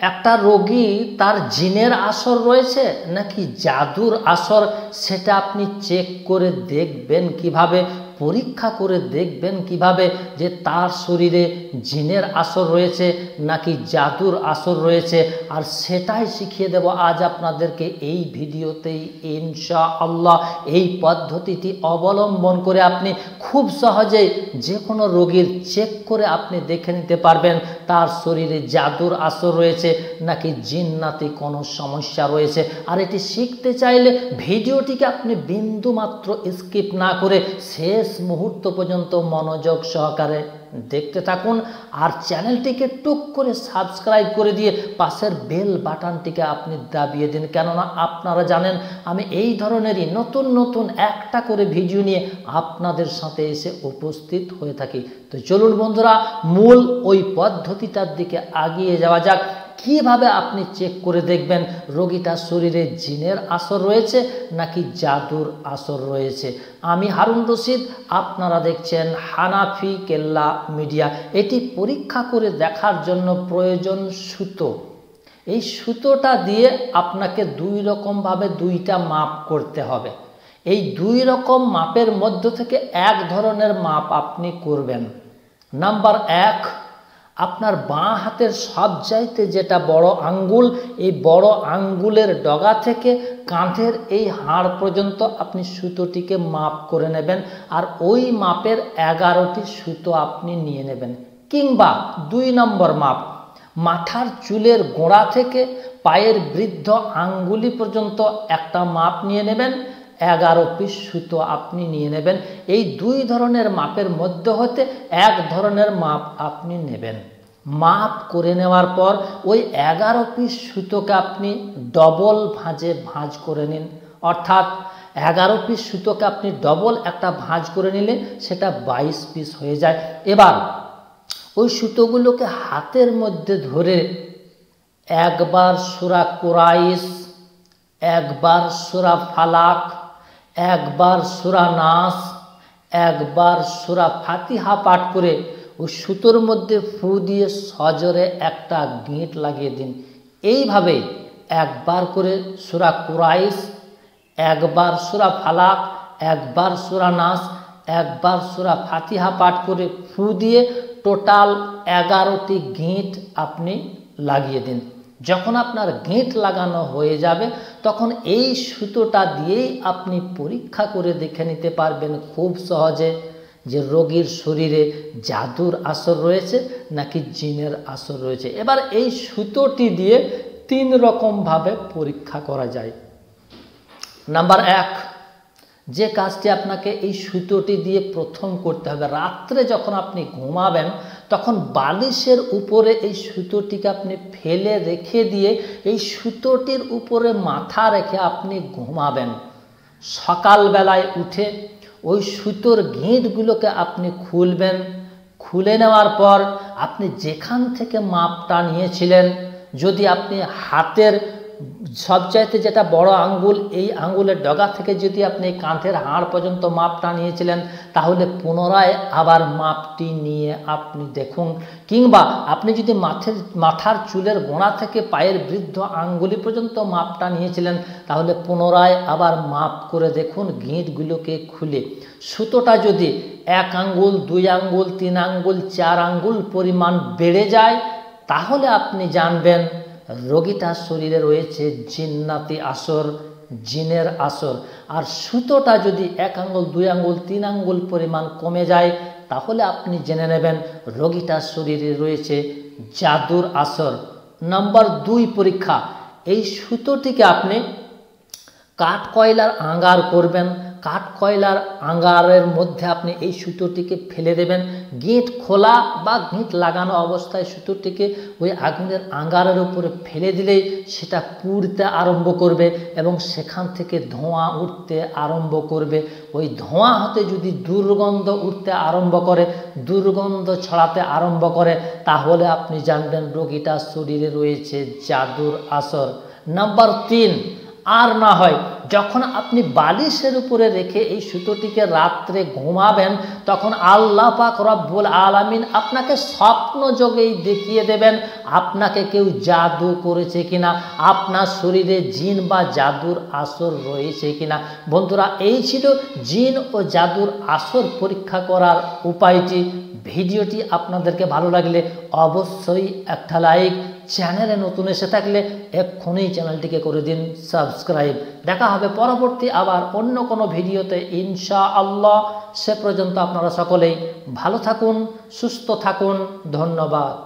একটা রোগী তার জিনের আসর রয়েছে নাকি জাদুর আসর সেটা আপনি চেক করে দেখবেন কীভাবে? পরীক্ষা করে দেখবেন কীভাবে যে তার শরীরে জিনের আসর রয়েছে নাকি জাদুর আসর রয়েছে, আর সেটাই শিখিয়ে দেব আজ আপনাদেরকে এই ভিডিওতেই ইনশা আল্লাহ এই পদ্ধতিটি অবলম্বন করে আপনি খুব সহজেই যে কোনো রোগীর চেক করে আপনি দেখে নিতে পারবেন তার শরীরে জাদুর আসর রয়েছে নাকি জিন্নাতি কোনো সমস্যা রয়েছে। আর এটি শিখতে চাইলে ভিডিওটিকে আপনি বিন্দু মাত্র স্কিপ না করে শেষ মুহূর্ত পর্যন্ত মনোযোগ সহকারে দেখতে থাকুন আর চ্যানেলটিকে টুক করে সাবস্ক্রাইব করে দিয়ে পাশের বেল বাটনটিকে আপনি দাবিয়ে দিন। কেননা আপনারা জানেন, আমি এই ধরনেরই নতুন নতুন একটা করে ভিডিও নিয়ে আপনাদের সাথে এসে উপস্থিত হয়ে থাকি। তো চলুন বন্ধুরা, মূল ওই পদ্ধতিটার দিকে আগিয়ে যাওয়া যাক। কীভাবে আপনি চেক করে দেখবেন রোগীটার শরীরে জিনের আসর রয়েছে নাকি জাদুর আসর রয়েছে? আমি হারুন রশিদ, আপনারা দেখছেন হানাফি কেল্লা মিডিয়া। এটি পরীক্ষা করে দেখার জন্য প্রয়োজন সুতো। এই সুতোটা দিয়ে আপনাকে দুই রকমভাবে দুইটা মাপ করতে হবে। এই দুই রকম মাপের মধ্য থেকে এক ধরনের মাপ আপনি করবেন। নাম্বার এক আপনার বাঁ হাতের সবচাইতে যেটা বড় আঙ্গুল, এই বড় আঙ্গুলের ডগা থেকে কাঁধের এই হাড় পর্যন্ত আপনি সুতোটিকে মাপ করে নেবেন আর ওই মাপের এগারোটি সুতো আপনি নিয়ে নেবেন। কিংবা দুই নম্বর মাপ, মাথার চুলের গোড়া থেকে পায়ের বৃদ্ধ আঙ্গুলি পর্যন্ত একটা মাপ নিয়ে নেবেন। এগারো পিস সুতো আপনি নিয়ে নেবেন। এই দুই ধরনের মাপের মধ্যে হতে এক ধরনের মাপ আপনি নেবেন। মাপ করে নেওয়ার পর ওই এগারো পিস সুতোকে আপনি ডবল ভাঁজে ভাঁজ করে নিন। অর্থাৎ এগারো পিস সুতোকে আপনি ডবল একটা ভাঁজ করে নিলে সেটা বাইশ পিস হয়ে যায়। এবার ওই সুতোগুলোকে হাতের মধ্যে ধরে একবার সুরা কোরাইশ, একবার সুরা ফালাক একবার সুরা নাস, একবার সুরা ফাতিহা পাঠ করে ওই সুতোর মধ্যে ফু দিয়ে সজরে একটা গিঁট লাগিয়ে দিন। এইভাবে একবার করে সুরা কুরাইশ, একবার সুরা ফালাক, একবার সুরা নাস, একবার সুরা ফাতিহা পাঠ করে ফু দিয়ে টোটাল এগারোটি গিঁট আপনি লাগিয়ে দিন। যখন আপনার গেঁট লাগানো হয়ে যাবে, তখন এই সুতোটা দিয়েই আপনি পরীক্ষা করে দেখে নিতে পারবেন খুব সহজে যে রোগীর শরীরে জাদুর আসর রয়েছে নাকি জিনের আসর রয়েছে। এবার এই সুতোটি দিয়ে তিন রকমভাবে পরীক্ষা করা যায়। নাম্বার এক, যে কাজটি আপনাকে এই সুতোটি দিয়ে প্রথম করতে হবে, রাত্রে যখন আপনি ঘুমাবেন তখন বালিশের উপরে এই সুতোটিকে আপনি ফেলে রেখে দিয়ে এই সুতোটির উপরে মাথা রেখে আপনি ঘুমাবেন। সকালবেলায় উঠে ওই সুতোর গেঁটগুলোকে আপনি খুলবেন। খুলে নেওয়ার পর আপনি যেখান থেকে মাপটা নিয়েছিলেন, যদি আপনি হাতের সবচাইতে যেটা বড় আঙ্গুল, এই আঙ্গুলের ডগা থেকে যদি আপনি কাঁধের হাড় পর্যন্ত মাপটা নিয়েছিলেন তাহলে পুনরায় আবার মাপটি নিয়ে আপনি দেখুন। কিংবা আপনি যদি মাথের মাথার চুলের গোড়া থেকে পায়ের বৃদ্ধ আঙ্গুলি পর্যন্ত মাপটা নিয়েছিলেন তাহলে পুনরায় আবার মাপ করে দেখুন গিঁটগুলোকে খুলে। সুতোটা যদি এক আঙ্গুল, দুই আঙ্গুল, তিন আঙ্গুল, চার আঙ্গুল পরিমাণ বেড়ে যায়, তাহলে আপনি জানবেন রোগীটার শরীরে রয়েছে জিন্নাতি আসর, জিনের আসর। আর সুতোটা যদি এক আঙ্গুল, দুই আঙ্গুল, তিন আঙ্গুল পরিমাণ কমে যায়, তাহলে আপনি জেনে নেবেন রোগীটার শরীরে রয়েছে জাদুর আসর। নাম্বার দুই পরীক্ষা, এই সুতোটিকে আপনি কাঠ কয়লার আঙ্গার করবেন। কাঠ কয়লার আঙ্গারের মধ্যে আপনি এই সুতোটিকে ফেলে দেবেন। গেট খোলা বা গেট লাগানো অবস্থায় সুতোটিকে ওই আগুনের আঙ্গারের উপরে ফেলে দিলেই সেটা পুড়তে আরম্ভ করবে এবং সেখান থেকে ধোঁয়া উঠতে আরম্ভ করবে। ওই ধোঁয়া হতে যদি দুর্গন্ধ উঠতে আরম্ভ করে, দুর্গন্ধ ছড়াতে আরম্ভ করে, তাহলে আপনি জানবেন রোগীটার শরীরে রয়েছে জাদুর আসর। নাম্বার তিন আর না হয়, যখন আপনি বালিশের উপরে রেখে এই সুতোটিকে রাত্রে ঘুমাবেন, তখন আল্লাহ পাক রব্বুল আলামিন আপনাকে স্বপ্ন যোগেই দেখিয়ে দেবেন, আপনাকে কেউ জাদু করেছে কিনা, আপনার শরীরে জিন বা জাদুর আসর রয়েছে কিনা। বন্ধুরা, এই ছিল জিন ও জাদুর আসর পরীক্ষা করার উপায়টি। ভিডিওটি আপনাদেরকে ভালো লাগলে অবশ্যই একটা লাইক চ্যানেলে নতুন এসে থাকলে এক্ষুনি চ্যানেলটিকে করে দিন সাবস্ক্রাইব দেখা হবে পরবর্তী আবার অন্য কোনো ভিডিওতে ইনশা আল্লাহ সে পর্যন্ত আপনারা সকলেই ভালো থাকুন, সুস্থ থাকুন। ধন্যবাদ।